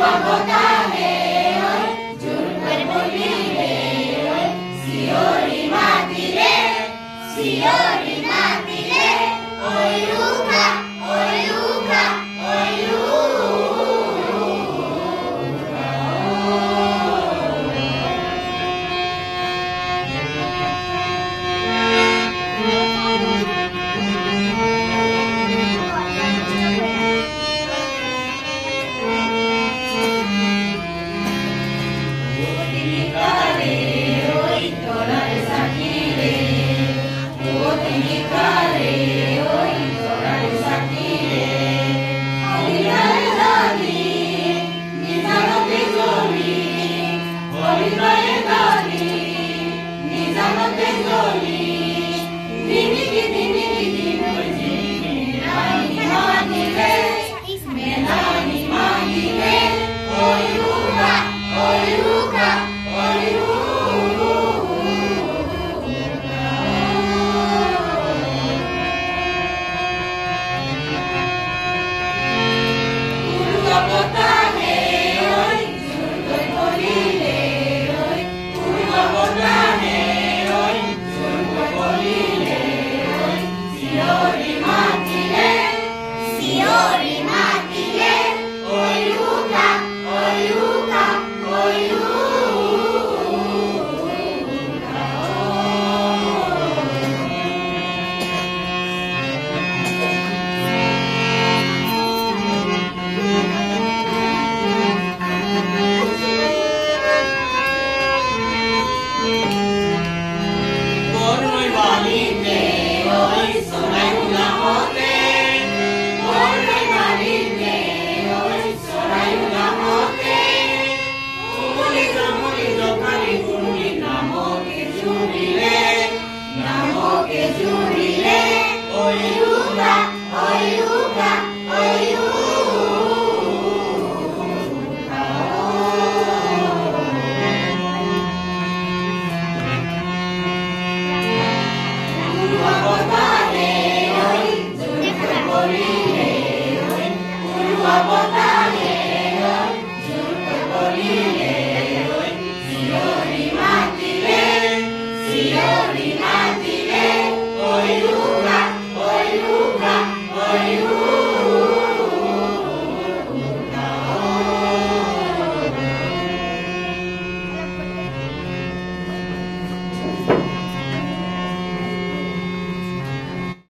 noi valite,